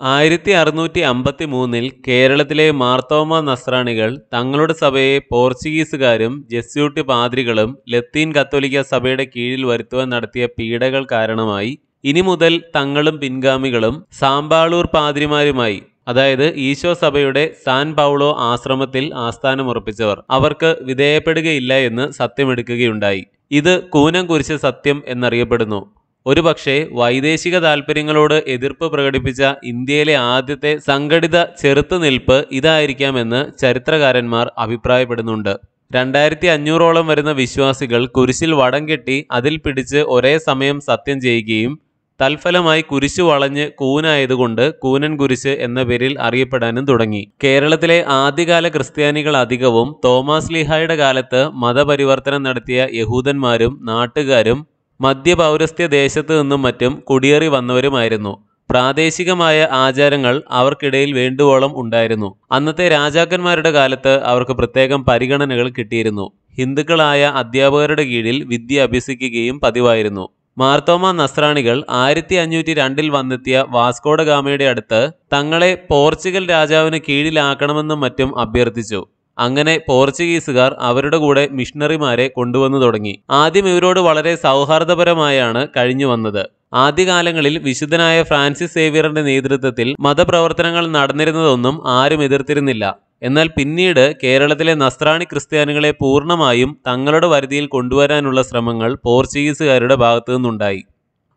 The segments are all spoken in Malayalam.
ആയിരത്തി അറുന്നൂറ്റി അമ്പത്തി മൂന്നിൽ കേരളത്തിലെ മാർത്തോമ നസ്രാണികൾ തങ്ങളുടെ സഭയെ പോർച്ചുഗീസുകാരും ജെസ്യൂട്ട് പാദ്രികളും ലത്തീൻ കത്തോലിക്ക സഭയുടെ കീഴിൽ വരുത്തുവാൻ നടത്തിയ പീഡകൾ കാരണമായി ഇനി മുതൽ തങ്ങളും പിൻഗാമികളും സാമ്പാളൂർ പാദ്രിമാരുമായി അതായത് ഈശോ സഭയുടെ സാൻ പൗളോ ആശ്രമത്തിൽ ആസ്ഥാനമുറപ്പിച്ചവർ അവർക്ക് വിധേയപ്പെടുകയില്ല എന്ന് സത്യമെടുക്കുകയുണ്ടായി. ഇത് കൂനം കുരിശ് സത്യം എന്നറിയപ്പെടുന്നു. ഒരുപക്ഷെ വൈദേശിക താൽപ്പര്യങ്ങളോട് എതിർപ്പ് പ്രകടിപ്പിച്ച ഇന്ത്യയിലെ ആദ്യത്തെ സംഘടിത ചെറുത്തുനിൽപ്പ് ഇതായിരിക്കാമെന്ന് ചരിത്രകാരന്മാർ അഭിപ്രായപ്പെടുന്നുണ്ട്. രണ്ടായിരത്തി അഞ്ഞൂറോളം വരുന്ന വിശ്വാസികൾ കുരിശിൽ വടം കെട്ടി അതിൽ പിടിച്ച് ഒരേ സമയം സത്യം ചെയ്യുകയും തൽഫലമായി കുരിശ് വളഞ്ഞ് കൂനായതുകൊണ്ട് കൂനൻ കുരിശ് എന്ന പേരിൽ അറിയപ്പെടാനും തുടങ്ങി. കേരളത്തിലെ ആദ്യകാല ക്രിസ്ത്യാനികൾ അധികവും തോമസ് ലിഹായുടെ കാലത്ത് മതപരിവർത്തനം നടത്തിയ യഹൂദന്മാരും നാട്ടുകാരും മധ്യപൗരസ്ത്യ ദേശത്തു നിന്നും മറ്റും കുടിയേറി വന്നവരുമായിരുന്നു. പ്രാദേശികമായ ആചാരങ്ങൾ അവർക്കിടയിൽ വേണ്ടുവോളം ഉണ്ടായിരുന്നു. അന്നത്തെ രാജാക്കന്മാരുടെ കാലത്ത് അവർക്ക് പ്രത്യേകം പരിഗണനകൾ കിട്ടിയിരുന്നു. ഹിന്ദുക്കളായ അധ്യാപകരുടെ കീഴിൽ വിദ്യ അഭ്യസിക്കുകയും പതിവായിരുന്നു. മാർത്തോമ നസ്രാണികൾ ആയിരത്തി അഞ്ഞൂറ്റി രണ്ടിൽ വന്നെത്തിയ വാസ്കോഡ ഗാമയുടെ അടുത്ത് തങ്ങളെ പോർച്ചുഗൽ രാജാവിന് കീഴിലാക്കണമെന്നും മറ്റും അഭ്യർത്ഥിച്ചു. അങ്ങനെ പോർച്ചുഗീസുകാർ അവരുടെ കൂടെ മിഷണറിമാരെ കൊണ്ടുവന്നു തുടങ്ങി. ആദ്യം ഇവരോട് വളരെ സൗഹാർദ്ദപരമായാണ് കഴിഞ്ഞു വന്നത്. ആദ്യകാലങ്ങളിൽ വിശുദ്ധനായ ഫ്രാൻസിസ് സേവിയറിന്റെ നേതൃത്വത്തിൽ മതപ്രവർത്തനങ്ങൾ നടന്നിരുന്നതൊന്നും ആരും എതിർത്തിരുന്നില്ല. എന്നാൽ പിന്നീട് കേരളത്തിലെ നസ്രാണി ക്രിസ്ത്യാനികളെ പൂർണമായും തങ്ങളുടെ വരുതിയിൽ കൊണ്ടുവരാനുള്ള ശ്രമങ്ങൾ പോർച്ചുഗീസുകാരുടെ ഭാഗത്തു നിന്നുണ്ടായി.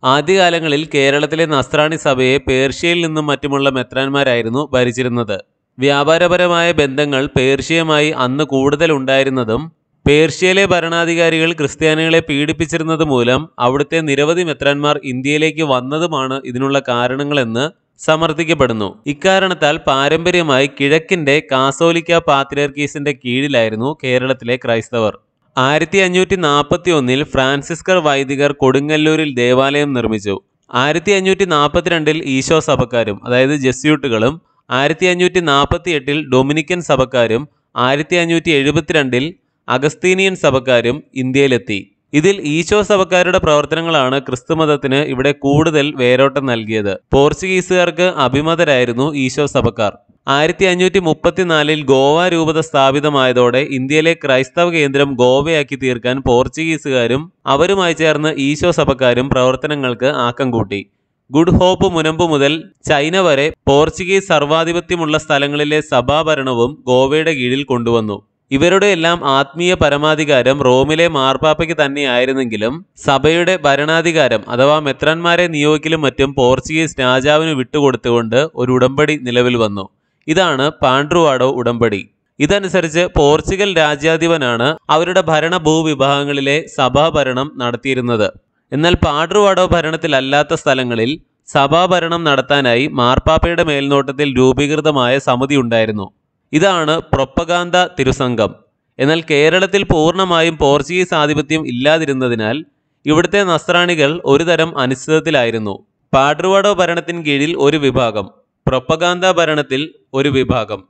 ആദ്യകാലങ്ങളിൽ കേരളത്തിലെ നസ്രാണി സഭയെ പേർഷ്യയിൽ നിന്നും മറ്റുമുള്ള മെത്രാന്മാരായിരുന്നു ഭരിച്ചിരുന്നത്. വ്യാപാരപരമായ ബന്ധങ്ങൾ പേർഷ്യയുമായി അന്ന് കൂടുതലുണ്ടായിരുന്നതും പേർഷ്യയിലെ ഭരണാധികാരികൾ ക്രിസ്ത്യാനികളെ പീഡിപ്പിച്ചിരുന്നത് മൂലം അവിടുത്തെ നിരവധി മെത്രാന്മാർ ഇന്ത്യയിലേക്ക് വന്നതുമാണ് ഇതിനുള്ള കാരണങ്ങളെന്ന് സമർത്ഥിക്കപ്പെടുന്നു. ഇക്കാരണത്താൽ പാരമ്പര്യമായി കിഴക്കിന്റെ കാസോലിക്ക പാത്രിയർക്കീസിന്റെ കീഴിലായിരുന്നു കേരളത്തിലെ ക്രൈസ്തവർ. ആയിരത്തി അഞ്ഞൂറ്റി നാൽപ്പത്തി ഒന്നിൽ ഫ്രാൻസിസ്കർ വൈദികർ കൊടുങ്ങല്ലൂരിൽ ദേവാലയം നിർമ്മിച്ചു. ആയിരത്തി അഞ്ഞൂറ്റി നാൽപ്പത്തിരണ്ടിൽ ഈശോ സഭക്കാരും അതായത് ജസ്യൂട്ടുകളും ആയിരത്തി അഞ്ഞൂറ്റി നാൽപ്പത്തി എട്ടിൽ ഡൊമിനിക്കൻ സഭക്കാരും ആയിരത്തി അഞ്ഞൂറ്റി എഴുപത്തിരണ്ടിൽ അഗസ്തീനിയൻ സഭക്കാരും ഇന്ത്യയിലെത്തി. ഇതിൽ ഈശോ സഭക്കാരുടെ പ്രവർത്തനങ്ങളാണ് ക്രിസ്തുമതത്തിന് ഇവിടെ കൂടുതൽ വേരോട്ടം നൽകിയത്. പോർച്ചുഗീസുകാർക്ക് അഭിമതരായിരുന്നു ഈശോ സഭക്കാർ. ആയിരത്തി അഞ്ഞൂറ്റി മുപ്പത്തിനാലിൽ ഗോവ രൂപത സ്ഥാപിതമായതോടെ ഇന്ത്യയിലെ ക്രൈസ്തവ കേന്ദ്രം ഗോവയാക്കി തീർക്കാൻ പോർച്ചുഗീസുകാരും അവരുമായി ചേർന്ന് ഈശോ സഭക്കാരും പ്രവർത്തനങ്ങൾക്ക് ആക്കം കൂട്ടി. ഗുഡ് ഹോപ്പ് മുനമ്പ് മുതൽ ചൈന വരെ പോർച്ചുഗീസ് സർവാധിപത്യമുള്ള സ്ഥലങ്ങളിലെ സഭാഭരണവും ഗോവയുടെ കീഴിൽ കൊണ്ടുവന്നു. ഇവരുടെ എല്ലാം ആത്മീയ പരമാധികാരം റോമിലെ മാർപ്പാപ്പയ്ക്ക് തന്നെയായിരുന്നെങ്കിലും സഭയുടെ ഭരണാധികാരം അഥവാ മെത്രാന്മാരെ നിയോഗിക്കലും മറ്റും പോർച്ചുഗീസ് രാജാവിന് വിട്ടുകൊടുത്തുകൊണ്ട് ഒരു ഉടമ്പടി നിലവിൽ വന്നു. ഇതാണ് പാണ്ട്രുവാഡോ ഉടമ്പടി. ഇതനുസരിച്ച് പോർച്ചുഗൽ രാജ്യാധിപനാണ് അവരുടെ ഭരണഭൂവിഭാഗങ്ങളിലെ സഭാഭരണം നടത്തിയിരുന്നത്. എന്നാൽ പാഡ്രുവാഡോ ഭരണത്തിലല്ലാത്ത സ്ഥലങ്ങളിൽ സഭാഭരണം നടത്താനായി മാർപ്പാപ്പയുടെ മേൽനോട്ടത്തിൽ രൂപീകൃതമായ സമിതി ഉണ്ടായിരുന്നു. ഇതാണ് പ്രൊപ്പഗാന്ത തിരുസംഘം. എന്നാൽ കേരളത്തിൽ പൂർണമായും പോർച്ചുഗീസ് ആധിപത്യം ഇല്ലാതിരുന്നതിനാൽ ഇവിടുത്തെ നസ്രാണികൾ ഒരുതരം അനിശ്ചിതത്തിലായിരുന്നു. പാഡ്രുവാഡോ ഭരണത്തിന് കീഴിൽ ഒരു വിഭാഗം പ്രൊപ്പഗാന്ത ഭരണത്തിൽ ഒരു വിഭാഗം.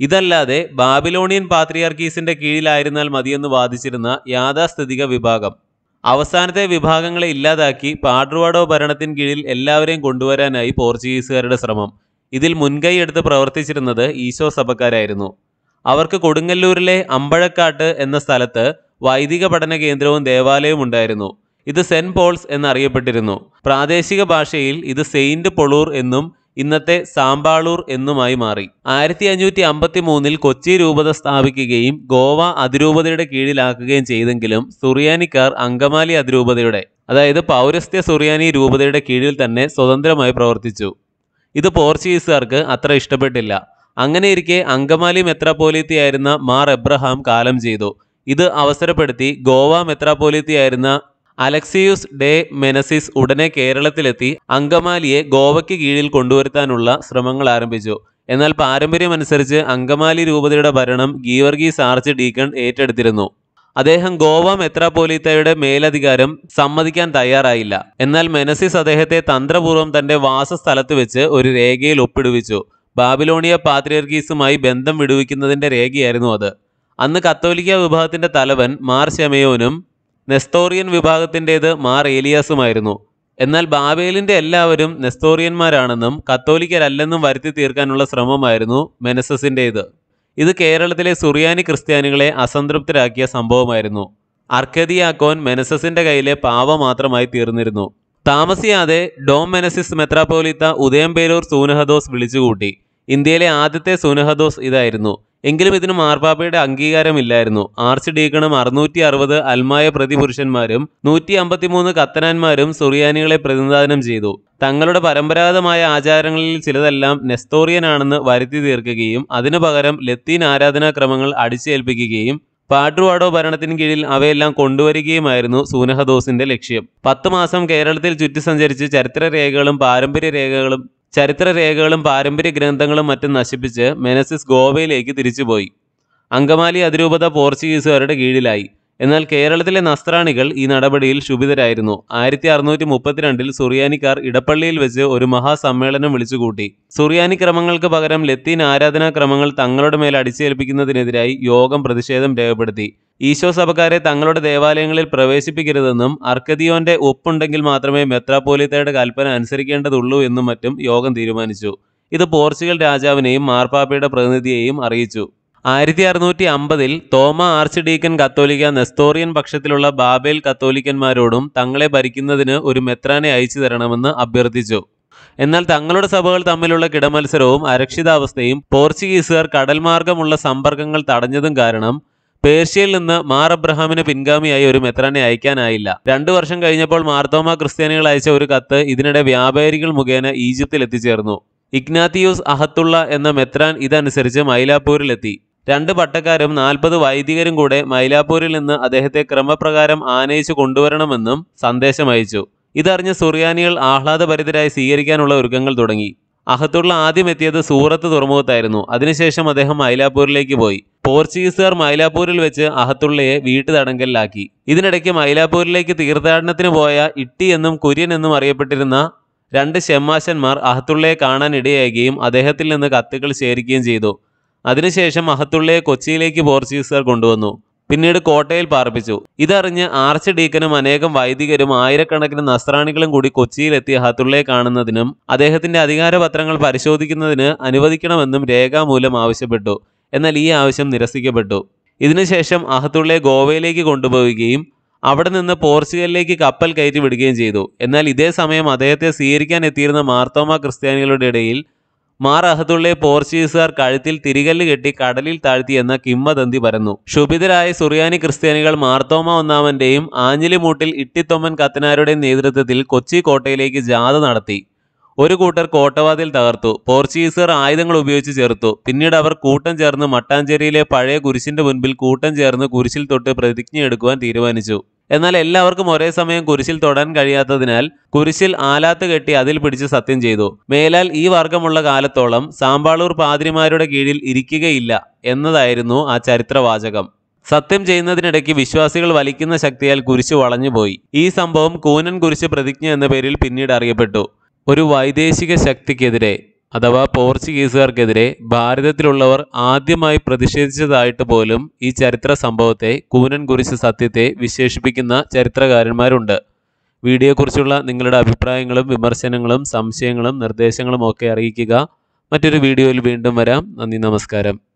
ഇതല്ലാതെ ബാബിലോണിയൻ പാത്രിയാർക്കീസിന്റെ കീഴിലായിരുന്നാൽ മതിയെന്ന് വാദിച്ചിരുന്ന യാഥാസ്ഥിതിക വിഭാഗം. അവസാനത്തെ വിഭാഗങ്ങളെ ഇല്ലാതാക്കി പാഡ്രുവാഡോ ഭരണത്തിന് കീഴിൽ എല്ലാവരെയും കൊണ്ടുവരാനായി പോർച്ചുഗീസുകാരുടെ ശ്രമം. ഇതിൽ മുൻകൈ എടുത്ത് പ്രവർത്തിച്ചിരുന്നത് ഈശോ സഭക്കാരായിരുന്നു. അവർക്ക് കൊടുങ്ങല്ലൂരിലെ അമ്പഴക്കാട്ട് എന്ന സ്ഥലത്ത് വൈദിക പഠന കേന്ദ്രവും ദേവാലയവും ഉണ്ടായിരുന്നു. ഇത് സെന്റ് പോൾസ് എന്നറിയപ്പെട്ടിരുന്നു. പ്രാദേശിക ഭാഷയിൽ ഇത് സെയിന്റ് പൊളൂർ എന്നും ഇന്നത്തെ സാമ്പാളൂർ എന്നുമായി മാറി. ആയിരത്തി അഞ്ഞൂറ്റി അമ്പത്തി മൂന്നിൽ കൊച്ചി രൂപത സ്ഥാപിക്കുകയും ഗോവ അതിരൂപതയുടെ കീഴിലാക്കുകയും ചെയ്തെങ്കിലും സുറിയാനിക്കാർ അങ്കമാലി അതിരൂപതയുടെ അതായത് പൗരസ്ത്യ സുറിയാനി രൂപതയുടെ കീഴിൽ തന്നെ സ്വതന്ത്രമായി പ്രവർത്തിച്ചു. ഇത് പോർച്ചുഗീസുകാർക്ക് അത്ര ഇഷ്ടപ്പെട്ടില്ല. അങ്ങനെയിരിക്കെ അങ്കമാലി മെത്രാപ്പോലിത്തിയായിരുന്ന മാർ എബ്രഹാം കാലം ചെയ്തു. ഇത് അവസരപ്പെടുത്തി ഗോവ മെത്രാപ്പോലിത്തിയായിരുന്ന അലക്സിയൂസ് ഡേ മെനസിസ് ഉടനെ കേരളത്തിലെത്തി അങ്കമാലിയെ ഗോവയ്ക്ക് കീഴിൽ കൊണ്ടുവരുത്താനുള്ള ശ്രമങ്ങൾ ആരംഭിച്ചു. എന്നാൽ പാരമ്പര്യമനുസരിച്ച് അങ്കമാലി രൂപതയുടെ ഭരണം ഗീവർഗീസ് ആർച്ച് ഡീക്കൺ ഏറ്റെടുത്തിരുന്നു. അദ്ദേഹം ഗോവ മെത്രാപോലീത്തയുടെ മേലധികാരം സമ്മതിക്കാൻ തയ്യാറായില്ല. എന്നാൽ മെനസിസ് അദ്ദേഹത്തെ തന്ത്രപൂർവം തന്റെ വാസസ്ഥലത്ത് വെച്ച് ഒരു രേഖയിൽ ഒപ്പിടുവിച്ചു. ബാബിലോണിയ പാത്രിയർഗീസുമായി ബന്ധം വിടുവിക്കുന്നതിന്റെ രേഖയായിരുന്നു അത്. അന്ന് കത്തോലിക്ക വിഭാഗത്തിന്റെ തലവൻ മാർ ശമയോനും നെസ്തോറിയൻ വിഭാഗത്തിന്റേത് മാർ ഏലിയാസുമായിരുന്നു. എന്നാൽ ബാബേലിന്റെ എല്ലാവരും നെസ്തോറിയന്മാരാണെന്നും കത്തോലിക്കരല്ലെന്നും വരുത്തി തീർക്കാനുള്ള ശ്രമമായിരുന്നു മെനസസിന്റേത്. ഇത് കേരളത്തിലെ സുറിയാനി ക്രിസ്ത്യാനികളെ അസംതൃപ്തരാക്കിയ സംഭവമായിരുന്നു. അർക്കദിയാക്കോൻ മെനസസിന്റെ കയ്യിലെ പാവ മാത്രമായി തീർന്നിരുന്നു. താമസിയാതെ ഡോം മെനസിസ് മെത്രാപ്പോലിത്ത ഉദയംപേരൂർ സൂനഹദോസ് വിളിച്ചുകൂട്ടി. ഇന്ത്യയിലെ ആദ്യത്തെ സൂനഹദോസ് ഇതായിരുന്നു. എങ്കിലും ഇതിന് മാർപ്പാപ്പയുടെ അംഗീകാരമില്ലായിരുന്നു. ആർച്ച് ഡീക്കണും അറുന്നൂറ്റി അറുപത് അൽമായ പ്രതിപുരുഷന്മാരും നൂറ്റി അമ്പത്തിമൂന്ന് കത്തനാന്മാരും സുറിയാനികളെ പ്രതിനിധാനം ചെയ്തു. തങ്ങളുടെ പരമ്പരാഗതമായ ആചാരങ്ങളിൽ ചിലതെല്ലാം നെസ്തോറിയനാണെന്ന് വരുത്തി തീർക്കുകയും അതിനു പകരം ലത്തീൻ ആരാധനാക്രമങ്ങൾ അടിച്ചേൽപ്പിക്കുകയും പാട്രുവാഡോ ഭരണത്തിന് കീഴിൽ അവയെല്ലാം കൊണ്ടുവരികയുമായിരുന്നു സൂനഹദോസിന്റെ ലക്ഷ്യം. പത്ത് മാസം കേരളത്തിൽ ചുറ്റി സഞ്ചരിച്ച് ചരിത്ര രേഖകളും പാരമ്പര്യ രേഖകളും ചരിത്രരേഖകളും പാരമ്പര്യ ഗ്രന്ഥങ്ങളും മറ്റും നശിപ്പിച്ച് മെനസിസ് ഗോവയിലേക്ക് തിരിച്ചുപോയി. അങ്കമാലി അതിരൂപത പോർച്ചുഗീസുകാരുടെ കീഴിലായി. എന്നാൽ കേരളത്തിലെ നസ്രാണികൾ ഈ നടപടിയിൽ ക്ഷുഭിതരായിരുന്നു. ആയിരത്തി അറുന്നൂറ്റി മുപ്പത്തിരണ്ടിൽ സുറിയാനിക്കാർ ഇടപ്പള്ളിയിൽ വെച്ച് ഒരു മഹാസമ്മേളനം വിളിച്ചുകൂട്ടി. സുറിയാനി ക്രമങ്ങൾക്ക് പകരം ലത്തീൻ ആരാധനാ ക്രമങ്ങൾ തങ്ങളുടെ മേൽ അടിച്ചേൽപ്പിക്കുന്നതിനെതിരായി യോഗം പ്രതിഷേധം രേഖപ്പെടുത്തി. ഈശോ സഭക്കാരെ തങ്ങളുടെ ദേവാലയങ്ങളിൽ പ്രവേശിപ്പിക്കരുതെന്നും അർക്കതിയോന്റെ ഒപ്പുണ്ടെങ്കിൽ മാത്രമേ മെത്രാപ്പോലിത്തയുടെ കൽപ്പന അനുസരിക്കേണ്ടതുള്ളൂ എന്നും മറ്റും യോഗം തീരുമാനിച്ചു. ഇത് പോർച്ചുഗൽ രാജാവിനെയും മാർപ്പാപ്പയുടെ പ്രതിനിധിയെയും അറിയിച്ചു. ആയിരത്തി അറുന്നൂറ്റി അമ്പതിൽ തോമ ആർച്ച് ഡീക്കൻ കത്തോലിക്ക നെസ്തോറിയൻ പക്ഷത്തിലുള്ള ബാബേൽ കത്തോലിക്കന്മാരോടും തങ്ങളെ ഭരിക്കുന്നതിന് ഒരു മെത്രാനെ അയച്ചു തരണമെന്ന് അഭ്യർത്ഥിച്ചു. എന്നാൽ തങ്ങളുടെ സഭകൾ തമ്മിലുള്ള കിടമത്സരവും അരക്ഷിതാവസ്ഥയും പോർച്ചുഗീസുകാർ കടൽമാർഗമുള്ള സമ്പർക്കങ്ങൾ തടഞ്ഞതും കാരണം പേർഷ്യയിൽ നിന്ന് മാർ അബ്രഹാമിന് പിൻഗാമിയായി ഒരു മെത്രാനെ അയക്കാനായില്ല. രണ്ടു വർഷം കഴിഞ്ഞപ്പോൾ മാർത്തോമ ക്രിസ്ത്യാനികൾ അയച്ച ഒരു കത്ത് ഇതിനിടെ വ്യാപാരികൾ മുഖേന ഈജിപ്തിൽ എത്തിച്ചേർന്നു ഇഗ്നാത്തിയൂസ് അഹത്തുള്ള എന്ന മെത്രാൻ ഇതനുസരിച്ച് മൈലാപ്പൂരിലെത്തി. രണ്ട് പട്ടക്കാരും നാൽപ്പത് വൈദികരും കൂടെ മൈലാപ്പൂരിൽ നിന്ന് അദ്ദേഹത്തെ ക്രമപ്രകാരം ആനയിച്ച് കൊണ്ടുവരണമെന്നും സന്ദേശം അയച്ചു. ഇതറിഞ്ഞ സുറിയാനികൾ ആഹ്ലാദഭരിതരായി സ്വീകരിക്കാനുള്ള ഒരുക്കങ്ങൾ തുടങ്ങി. അഹത്തുള്ള ആദ്യം എത്തിയത് സൂറത്ത് തുറമുഖത്തായിരുന്നു. അതിനുശേഷം അദ്ദേഹം മൈലാപ്പൂരിലേക്ക് പോയി. പോർച്ചുഗീസുകാർ മൈലാപ്പൂരിൽ വെച്ച് അഹത്തുള്ളയെ വീട്ടുതടങ്കലിലാക്കി. ഇതിനിടയ്ക്ക് മൈലാപ്പൂരിലേക്ക് തീർത്ഥാടനത്തിന് പോയ ഇട്ടി എന്നും കുര്യൻ എന്നും അറിയപ്പെട്ടിരുന്ന രണ്ട് ഷെമ്മാശന്മാർ അഹത്തുള്ളയെ കാണാൻ ഇടയാകുകയും അദ്ദേഹത്തിൽ നിന്ന് കത്തുകൾ ശേഖരിക്കുകയും ചെയ്തു. അതിനുശേഷം അഹത്തുള്ളയെ കൊച്ചിയിലേക്ക് പോർച്ചുഗീസുകാർ കൊണ്ടുവന്നു. പിന്നീട് കോട്ടയിൽ പാർപ്പിച്ചു. ഇതറിഞ്ഞ് ആർച്ച് ഡീക്കനും അനേകം വൈദികരും ആയിരക്കണക്കിന് നസ്രാണികളും കൂടി കൊച്ചിയിലെത്തി ഹത്തുള്ളയെ കാണുന്നതിനും അദ്ദേഹത്തിന്റെ അധികാരപത്രങ്ങൾ പരിശോധിക്കുന്നതിന് അനുവദിക്കണമെന്നും രേഖാമൂലം ആവശ്യപ്പെട്ടു. എന്നാൽ ഈ ആവശ്യം നിരസിക്കപ്പെട്ടു. ഇതിനുശേഷം അഹത്തുള്ളയെ ഗോവയിലേക്ക് കൊണ്ടുപോവുകയും അവിടെ നിന്ന് പോർച്ചുഗലിലേക്ക് കപ്പൽ കയറ്റി വിടുകയും ചെയ്തു. എന്നാൽ ഇതേ സമയം അദ്ദേഹത്തെ സ്വീകരിക്കാൻ എത്തിയിരുന്ന മാർത്തോമ ക്രിസ്ത്യാനികളുടെ ഇടയിൽ മാർ അഹദുള്ളയെ പോർച്ചുഗീസുകാർ കഴുത്തിൽ തിരികല്ല് കെട്ടി കടലിൽ താഴ്ത്തിയെന്ന കിംവദന്തി പരന്നു. ക്ഷുഭിതരായ സുറിയാനി ക്രിസ്ത്യാനികൾ മാർത്തോമ ഒന്നാമന്റെയും ആഞ്ഞിലിമൂട്ടിൽ ഇട്ടിത്തൊമ്മൻ കത്തനാരുടെയും നേതൃത്വത്തിൽ കൊച്ചി കോട്ടയിലേക്ക് ജാഥ നടത്തി. ഒരു കൂട്ടർ കോട്ടവാതിൽ തകർത്തു. പോർച്ചുഗീസുകാർ ആയുധങ്ങൾ ഉപയോഗിച്ച് ചേർത്തു പിന്നീട് അവർ കൂട്ടം ചേർന്ന് മട്ടാഞ്ചേരിയിലെ പഴയ കുരിശിന്റെ മുൻപിൽ കൂട്ടം ചേർന്ന് കുരിശിൽ തൊട്ട് പ്രതിജ്ഞയെടുക്കുവാൻ തീരുമാനിച്ചു. എന്നാൽ എല്ലാവർക്കും ഒരേ സമയം കുരിശിൽ തൊടാൻ കഴിയാത്തതിനാൽ കുരിശിൽ ആലാത്ത് കെട്ടി അതിൽ പിടിച്ച് സത്യം ചെയ്തു. മേലാൽ ഈ വർഗമുള്ള കാലത്തോളം സാമ്പാളൂർ പാതിരിമാരുടെ കീഴിൽ ഇരിക്കുകയില്ല എന്നതായിരുന്നു ആ ചരിത്രവാചകം. സത്യം ചെയ്യുന്നതിനിടയ്ക്ക് വിശ്വാസികൾ വലിക്കുന്ന ശക്തിയാൽ കുരിശ് വളഞ്ഞുപോയി ഈ സംഭവം കൂനൻ കുരിശ് പ്രതിജ്ഞ എന്ന പേരിൽ പിന്നീട് അറിയപ്പെട്ടു. ഒരു വൈദേശിക ശക്തിക്കെതിരെ അഥവാ പോർച്ചുഗീസുകാർക്കെതിരെ ഭാരതത്തിലുള്ളവർ ആദ്യമായി പ്രതിഷേധിച്ചതായിട്ട് പോലും ഈ ചരിത്ര സംഭവത്തെ കൂനൻ കുറിച്ച് സത്യത്തെ വിശേഷിപ്പിക്കുന്ന ചരിത്രകാരന്മാരുണ്ട്. വീഡിയോയെക്കുറിച്ചുള്ള നിങ്ങളുടെ അഭിപ്രായങ്ങളും വിമർശനങ്ങളും സംശയങ്ങളും നിർദ്ദേശങ്ങളും ഒക്കെ അറിയിക്കുക. മറ്റൊരു വീഡിയോയിൽ വീണ്ടും വരാം. നന്ദി നമസ്കാരം.